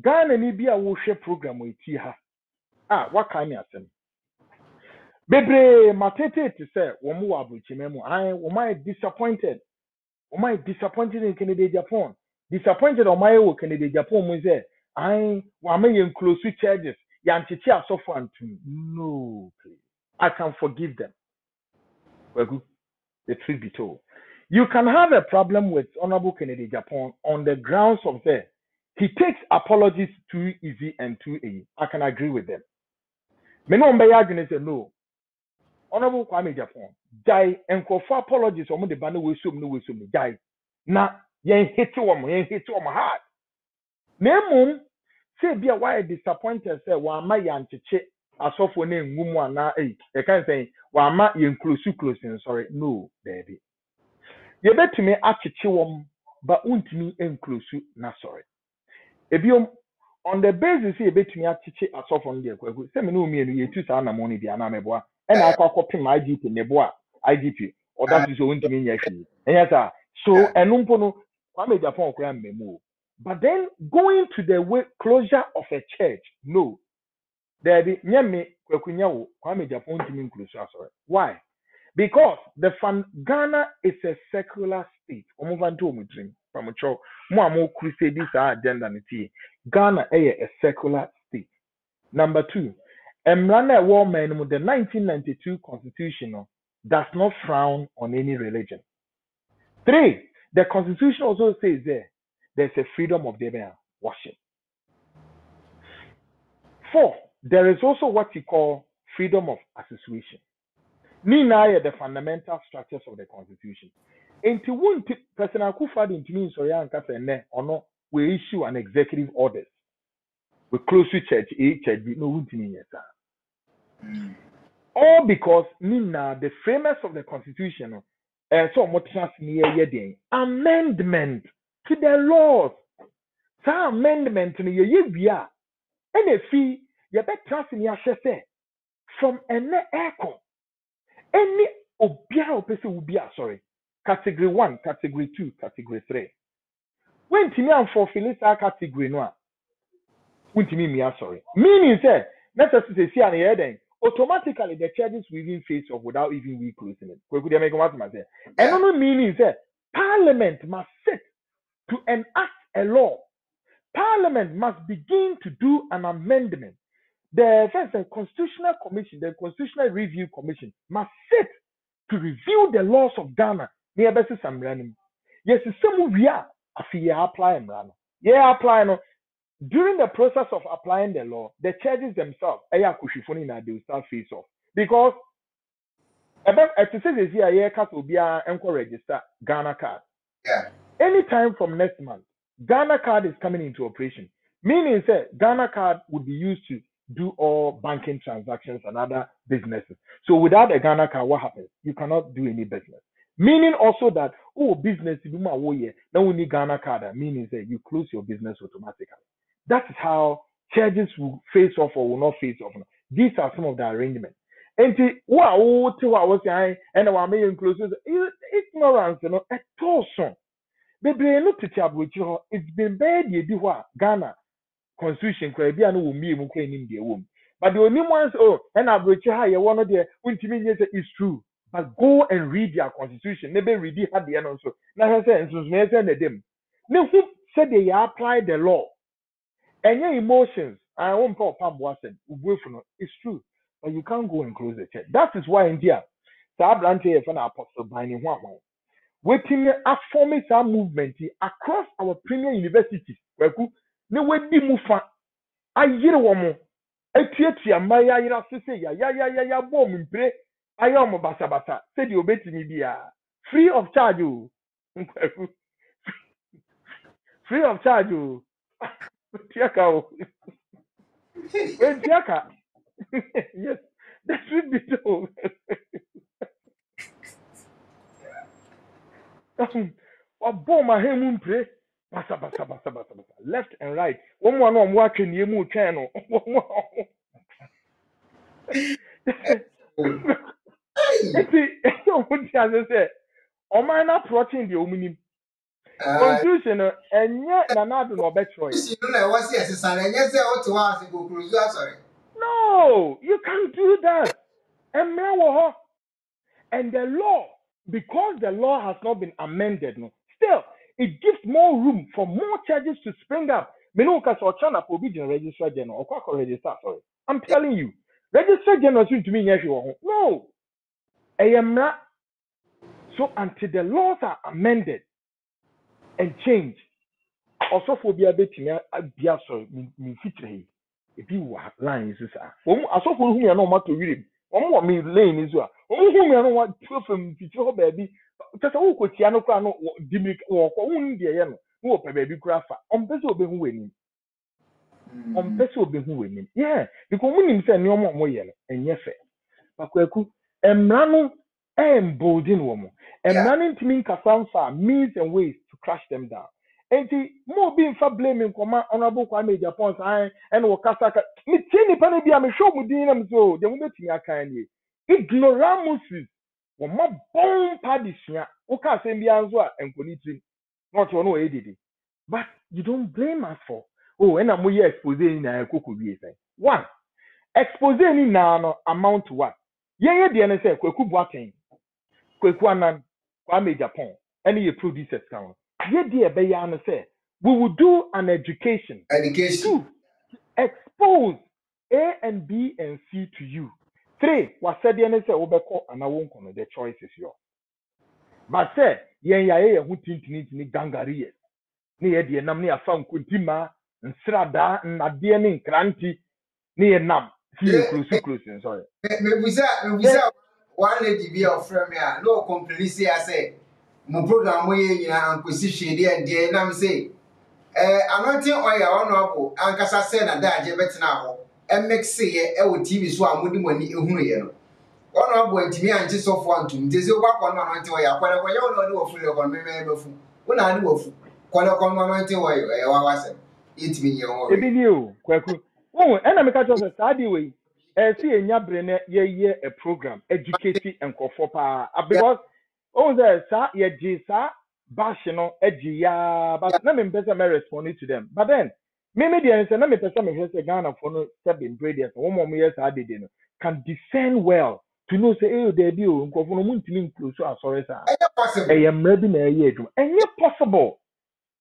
ghana ni bi a wɔhwɛ program eti ha. A waka ne asɛm. Bebree matete te sɛ wɔn wɔ aburokyima mu. Ayi wɔn ayɛ disappointed. Wɔn ayɛ disappointed in Kennedy Agyapong disappointed wɔn ayɛ wɔ Kennedy Agyapong mu sɛ ayi wɔn ama yɛn close charges. Yɛankyekye asɔfo antum. No please. I can forgive them. Wagu. The truth be told. You can have a problem with honorable kennedy japan on the grounds of that he takes apologies too easy and too easy i can agree with them. No mbɛyɛ adwene sɛ no. Honorable kwame japan gyae nkurɔfo apologies a wɔn de ba no wɔesom no wɔesom eh, no gyae na yɛn hete wɔn yɛn hete wɔn hard. Na mmom sɛ bi a wayɛ disappointed sɛ wɔama yɛn ankyekye asɔfo no ngu mu anaa ɛyi yɛka sɛn wɔama yɛn kurosu kurosu nsɔre no daabi yɛbɛtumi akyekye wɔn ba ntumi nkurosu n'asɔre ebiom on the basis sɛ yɛbɛtumi akyekye asɔfo no deɛ kwaku sɛ me ne wo mmienu yɛtu saa anammɔn no bi anaa mɛboa ɛna akɔ akɔpem igp ne bo a igp ɔda so sɛ ɔntumi nyɛ hwee. Ɛnyɛ saa. So ɛno mpo no kwame japan koraa mmɛmu o. But then going to the way closure of a church no. Daabi nyɛ me kwaku nyɛ wo. Kwame japan ntumi nkurosu asɔre. Why? Because the fan ghana is a secular state. Wɔn fa nto mo a mo crusade saa agenda no tie ghana ɛyɛ a secular state. Number two mmara no a ɛwɔ mu the 1992 constitution does not frown on any religion. Three the constitution also says there there's a freedom of the worship. Four there is also what you call freedom of association. Ne nyinaa yɛ the fundamental structures of the constitution nti wunti president akufo-addo ntumi nsɔre ankasa nnɛ ɔno we issue an executive orders. We close to church a church bi no wuntumi nyɛ saa. All because ne nyinaa the framers of the constitution no ɛɛ sɛ ɔmo tena ase ne den. Amendment to the laws. Saa amendment no yɛyɛ wie a ɛna efi yɛbɛtena ase ne yɛahyɛ sɛ from ɛnɛ ɛɛkɔ any obiara a ɔpɛ sɛ asɔre category one category two category three. Wontumi amfɔfili saa category no ah. a wontumi mmi asɔre ah, meaning sɛ na sɛ si a yɛyɛ dɛn automatically the charges will even face off without even we closing it. Kwaku deɛ mɛka matoma sɛ ɛno no meaning sɛ parliament must sit to enact a law. Parliament must begin to do an amendment. The first the constitutional commission the constitutional review commission must sit to review the laws of ghana na yɛbɛsesa mmara no mu yɛsesa mu wie a afei yɛ apply mmara no yɛ apply no during the process of applying the law the churches themselves ɛyɛ akɔhwifo no nyinaa they will start face off because ɛbɛ ɛte sɛ sɛsi a yɛreka sɛ obiara nkɔ register ghana card Yeah. anytime from next month, Ghana card is coming into operation. Meaning that Ghana card would be used to do all banking transactions and other businesses. So without a Ghana card, what happens? You cannot do any business. Meaning also that oh business you my oh, way now we need Ghana card. Meaning that eh, you close your business automatically. That is how charges will face off or will not face off. These are some of the arrangements. And what what was saying and I'm making close ignorance, you know, at all so bebree no tete aburokyire hɔ it's been edi hɔ a ghana constitution kora ebi a no mu kora enim deɛ ɛwɔ but the only ones oh ɛna aburokyire ha yɛwɔ no deɛ ntumi nye sɛ it's true but go and read their constitution. Na ebe read ha deɛ no nso na hwɛ sɛ nsonsonoyɛ sɛ na ɛdɛm ne ho sɛdeɛ yɛ apply the law ɛnyɛ emotions. A wɔn mpɛ ɔpa mboa sɛm ubuefu no it's true. But you can't go and close the church. That is why india saa aberanteɛ yɛ fɛ apostle ban ne ho ahwan wetin afɔme saa movement yi across our premier universities kwaku na wadi mu fa. Ayere wɔn atuatua mma yi ayere ase sɛ yayayaya bɔ ɔmo mpire ayɛ ɔmo basabasa sɛdeɛ obetumi biara free of charge o. Kwaku free of charge o. Tua ka o. Wentua ka yes the truth be told wabɔ ɔmo ahen mu mpire basa basa basa basa basa left and right. Wɔn mu a na wɔn atwa nea mu twɛn no wɔn a wɔn Eti eti wɔn ti ase sɛ ɔman na approaching deɛ wɔn nim constitution no ɛnyɛ nanado na ɔbɛtwerɛ yɛ isi no na ɛwɔ si ɛsesa na ɛnyɛ sɛ wote hɔ ase kokurusu asɔre no you can't do that. Mmara wɔ hɔ and the law because the law has not been amended no still it gives more room for more charges to spring up. Me no kasa ɔkyerɛ na obi gyina registrar general ɔkɔ akɔ register sorry. I'm telling you registrar general so ntumi nyɛ hwee wɔ ho. No ɛyɛ mmara so until the laws are amended and changed ɔsɔfo bi abɛtumi abi asɔre mi mfitire yi ebi wɔ line so saa. Wɔn asɔfo no hu yɛn na wɔn atɔ wirim wɔn wɔ mi lane so a wɔn hu yɛn na wɔn atɔ fam mfitire hɔ baabi. Kyɛ sɛ wɔkɔ tia no koraa no wɔ di mi wɔ kɔ wɔn deɛ yɛ no na wɔpɛ baabi koraa fa. Ɔmpɛ sɛ ɔbɛhu wɔ anim ɔmpɛ sɛ ɔbɛhu wɔ anim yeah because wɔn nim sɛ nneɛma a wɔyɛ no ɛnyɛ fɛ. Bakwaku mmara no ɛmbolden wɔn mmara no ntumi nkasa nfa means and ways to crush them down. Nti mo obi nfa blame nkɔma honourable kwame japan san ɛna wɔkasa ka me tie nipa no bi a mehwɛ ɔmo din na me so deɛ mo bɛtumi aka nie. Ignoramuses wɔn ma bɔn pa de sua. Woka asɛm bi nso a nkɔni tirim. Na ɔte hɔ no wɔyɛ dede. But you don't blame us for. Oh ɛna mo yɛ expose yi na ɛkɔ kɔ wie sɛn. One expose ni nyinaa no amount to what yɛn yɛ deɛ no sɛ kwaku boateng kwaku anan kwame japan ɛne yɛ producers ka ho. Yɛ deɛ ɛbɛyɛ ano sɛ we will do an education education. two expose a and b and c to you. Three wasɛdeɛ ne sɛ wobɛkɔ anaa wonkɔ no the choice is yours. But sɛ yɛn yɛayɛ yɛn ho tintinintini gangareyɛ ne yɛ deɛ nam ne yɛafa nkontimaa nsradaa nnadeɛ ne nkranti ne yɛ nam si yɛ kurosi kurosi nsɔre mebusa mebusa one lady bi a ɔfrɛ me a na ɔkɔmpleni se a sɛ mo program mo yɛ nyinaa nkosi hwee deɛ deɛ nam se ɛɛ anointing oil a ɔno abo ankasa sɛ na daagye bɛtena hɔ ɛmɛkiseyɛ ɛwɔ tv so a mode mo ani ehunu yɛ no. Ɔno abo ntumi ankye sɔfo antum nti sɛ wobɔ akɔ no anointing oil akɔlɛ kɔnyɛ wɔn na ɔde wɔ fu lɛ kɔn mɛmɛ bɛfu. Wɔn na ade wɔ fu kɔlɛ kɔn no anointing oil ɛyɛ wawa sɛm. Yɛtumi nyɛ wɔn. Ebi ni o kwaku wɔn ɛna meka kyerɛ sɛ saa adeɛ wei ɛsi enya bere na yɛyɛ a program educate nkɔfɔ paa Ah, because wɔn sɛ saa yɛgye saa baahye no agye yaa but na mi mpɛ sɛ respond to them. But then mímí deɛ nsɛ na mi pɛ sɛ mehwɛ sɛ ghana fo no sɛ bebree deɛ sɛ wɔn a wɔyɛ saa dede no can discern well to know say eyo dɛbi o nkɔfo no wɔn ntumi nkuro so asɔre saa ɛyɛ mmerɛ bi na ɛyɛ adwuma. Ɛnyɛ possible.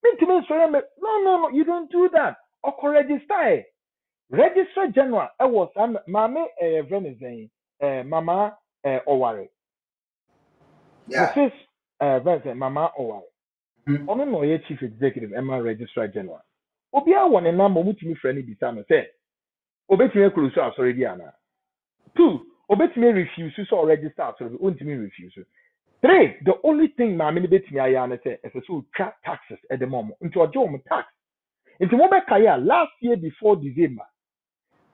Mintumi nsɔre mɛ no no no you don't do that. Ɔkɔ register registrar general ɛwɔ saa mɛ- maame ɛyɛ fɛ ne sɛn ɛɛ mama ɛɛ ɔware mrs ɛɛ fɛ ne sɛn mama ɔware Mhm. ɔno na ɔyɛ chief executive ɛma registrar general. Obiara wɔ ne nam a ɔmutumi frɛ no bisa no sɛ obetumi akuro so asɔre bi ana two obetumi refuse sɛ ɔregister asɔre bi ontumi refuse. Three the only thing maame no betumi ayɛ ano sɛ ɛsɛ sɛ otwa taxes ɛde ma ɔmo nti ɔgye ɔmo tax. Nti mo bɛkae a last year before december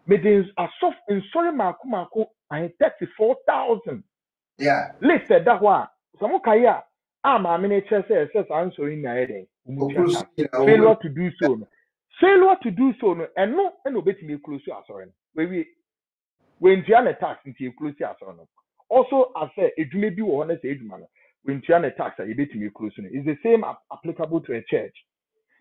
mede asɔf nsɔre maako maako ayɛ thirty four thousand. Yeah. List ɛda hɔ a sɛ mo kae a a maame no kyerɛ sɛ ɛsɛ saa nsɔre nyinaa yɛ dɛn? Failure to do so no. Failure to do so no ɛno ɛna obetumi ekuro so asɔre no. Wewie wentua ne tax nti ekuro so asɔre no. Also asɛ edwuma bi wɔ hɔ na sɛ edwuma no wentua ne tax a yebetumi ekuro so no. Is the same ap- applicable to a church.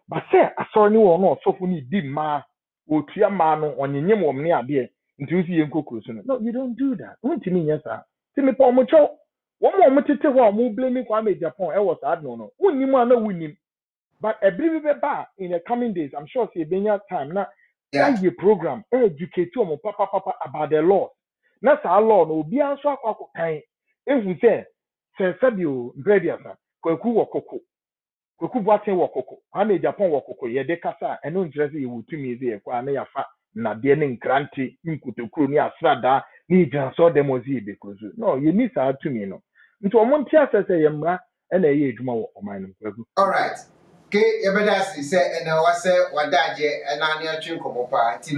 But sɛ asɔre ne wɔ no ɔsɔfo ne di mmaa wotua mmaa no ɔnyenyem wɔn ne adeɛ. Nti o si yɛ nkokuro so no. No you don't do that. Wontumi nyɛ saa. Ti mipa ɔmo kyɛw. Wɔn a ɔmo tete hɔ a ɔmo blame kwame japan ɛwɔ saa no no wonnim a na wonnim? But ɛbiri bi bɛba a in the coming days i'm sure say ebenya time na ayɛ program educate ɔmo papapapa about the law na saa law no obiara nso akɔ akɔkan ehu sɛ sɛ sɛbi o mbrɛdi asa kwaku wɔ koko. Kwaku buaten wɔ koko. Kwame japan wɔ koko. Yɛde kasa a ɛno nkyerɛ sɛ yɛwɔ tumi sɛ yɛkɔ a na yɛafa nnadeɛ ne nkrante ne nkotokuro ne asradaa ne yɛgyina sɛ ɔdɛm ɔsɛ yɛbɛkuro so no yɛni saa tumi no. Nti ɔmo nte asɛ sɛ yɛ mmara ɛna ɛyɛ adwuma wɔ ɔman no kwaku alright ke yɛbɛda ase sɛ ɛna wasɛ wadagye ɛna ne atwe nkɔmmɔ paa. Nti